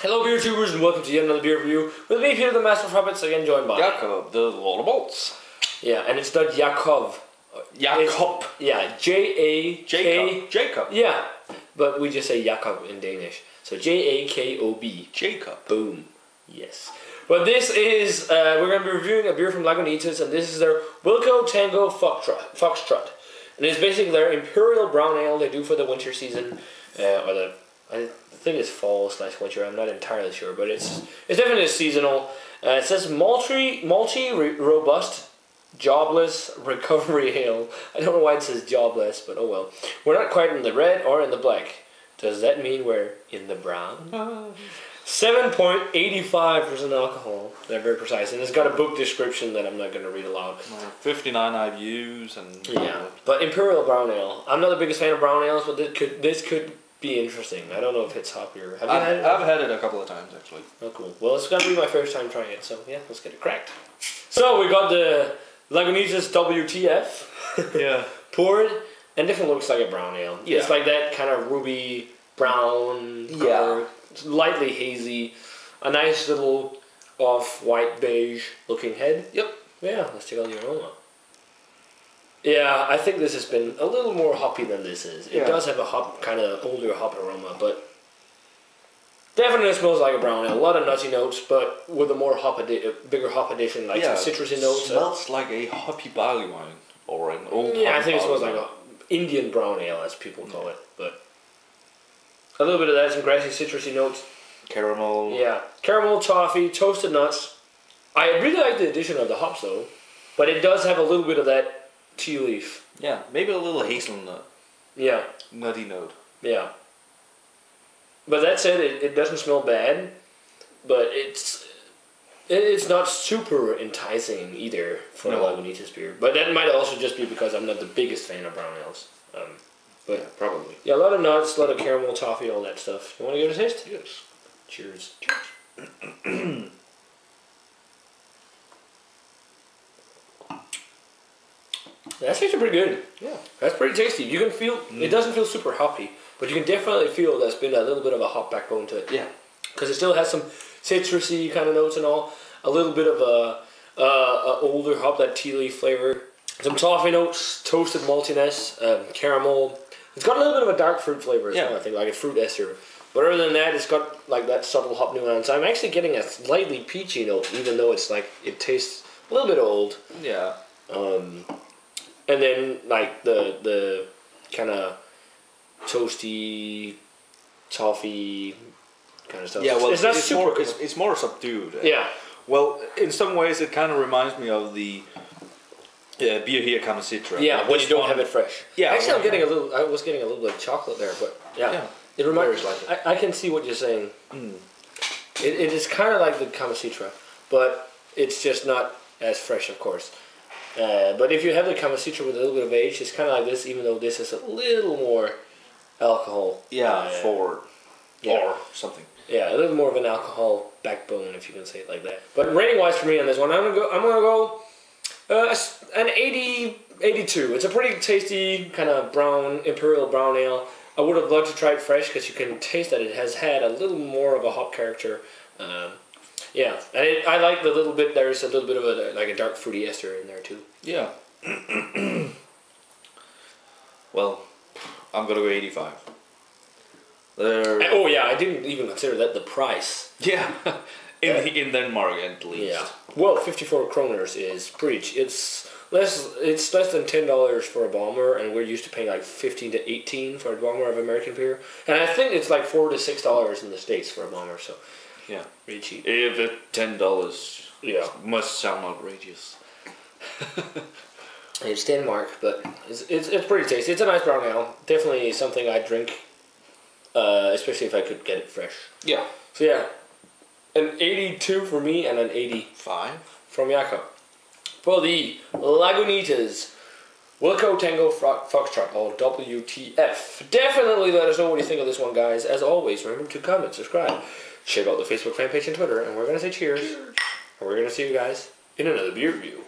Hello, beer tubers, and welcome to yet another beer review with me, Peter the Master of Hoppets, again joined by. Jakob, the Lord of Bolts. Yeah, and it's not Jakob. Jakob. Yeah, J A K. Jacob. Jacob. Yeah, but we just say Jakob in Danish. So J A K O B. Jacob. Boom. Yes. But this is, uh, we're going to be reviewing a beer from Lagunitas, and this is their Wilco Tango Foxtrot. Foxtrot. And it's basically their Imperial Brown Ale they do for the winter season, uh, or the, think it's fall slash winter, I'm not entirely sure, but it's it's definitely seasonal. Uh, it says malty re- robust, jobless recovery ale. I don't know why it says jobless, but oh well. We're not quite in the red or in the black. Does that mean we're in the brown? Seven point eighty five percent alcohol. They're very precise, and it's got a book description that I'm not going to read aloud. 59 IBUs and. Yeah, but Imperial Brown Ale. I'm not the biggest fan of brown ales, but this could this could be interesting. I don't know if it's hoppier. Have you had I've, it? I've had it a couple of times actually. Oh, cool. Well, it's gonna be my first time trying it, so yeah, let's get it cracked. So we got the Lagunitas WTF Yeah. poured, and definitely looks like a brown ale. Yeah. It's like that kind of ruby brown, Yeah. color, lightly hazy, a nice little off white beige looking head. Yep. Yeah, let's take out the aroma. Yeah, I think this has been a little more hoppy than this is. It Yeah. does have a hop, kind of older hop aroma, but definitely smells like a brown ale. A lot of nutty notes, but with a more hop, addi- bigger hop addition, like yeah. some citrusy notes. uh, Smells like a hoppy barley wine or an old. yeah, I think it smells barley like wine. a Indian brown ale, as people call it. But a little bit of that, some grassy, citrusy notes. caramel. Yeah, caramel, toffee, toasted nuts. I really like the addition of the hops though, but it does have a little bit of that tea leaf. Yeah, maybe a little hazelnut, Yeah, nutty note. yeah. But that said, it, it doesn't smell bad, but it's it, it's not super enticing either for No. a Lagunitas beer. But that might also just be because I'm not the biggest fan of brown ales. Um, but Yeah, probably. yeah, a lot of nuts, a lot of caramel, toffee, all that stuff. You want to give it a taste? Yes. Cheers. That's actually pretty good. Yeah. That's pretty tasty. You can feel it doesn't feel super hoppy, but you can definitely feel there's been a little bit of a hop backbone to it Yeah. because it still has some citrusy kind of notes and all. A little bit of a, uh, a older hop, that tea leaf flavor. Some toffee notes, toasted maltiness, um, caramel. It's got a little bit of a dark fruit flavor as Yeah. well. I think like a fruit ester. But other than that, it's got like that subtle hop nuance. I'm actually getting a slightly peachy note, even though it's like it tastes a little bit old. Yeah. Um, and then like the the kind of toasty, toffee kind of stuff. Yeah. Well, it's not super. more. It's, it's more subdued. yeah, Well, in some ways, it kind of reminds me of the uh, beer here, Kamacitra. yeah. Like When you don't one- have it fresh. Yeah, Actually, I'm getting a little. I was getting a little bit of chocolate there, but yeah, Yeah, it reminds. very slightly. I, I can see what you're saying. Mm. It, it is kind of like the Kamacitra, but it's just not as fresh, of course. Uh, but if you have the Kamacitra with a little bit of age, it's kind of like this, even though this is a little more alcohol. Yeah, uh, forward yeah. or something. Yeah, a little more of an alcohol backbone, if you can say it like that. But rating wise for me on this one, I'm gonna go. I'm gonna go uh, an 80, 82. It's a pretty tasty kind of brown imperial brown ale. I would have loved to try it fresh because you can taste that it has had a little more of a hop character. Um, yeah, and it, I like the little bit. There's a little bit of a like a dark fruity ester in there too. Yeah. well, I'm gonna go 85. There. Oh yeah, I didn't even consider that the price. Yeah. in in Denmark at least. Yeah. Well, fifty-four kroners is pretty. It's less. It's less than ten dollars for a bomber, and we're used to paying like fifteen to eighteen for a bomber of American beer. And I think it's like four to six dollars in the states for a bomber. So Yeah. pretty cheap. If it ten dollars Yeah. must sound outrageous. It's Denmark, but it's, it's it's pretty tasty. It's a nice brown ale. Definitely something I drink, uh, especially if I could get it fresh. Yeah. So yeah, an eighty-two for me and an eighty Five. from Jakob. For the Lagunitas Wilco Tango Fro- Foxtrot, or WTF. Definitely let us know what you think of this one, guys. As always, remember to comment, subscribe, check out the Facebook fan page and Twitter, and we're going to say cheers. And we're going to see you guys in another beer review.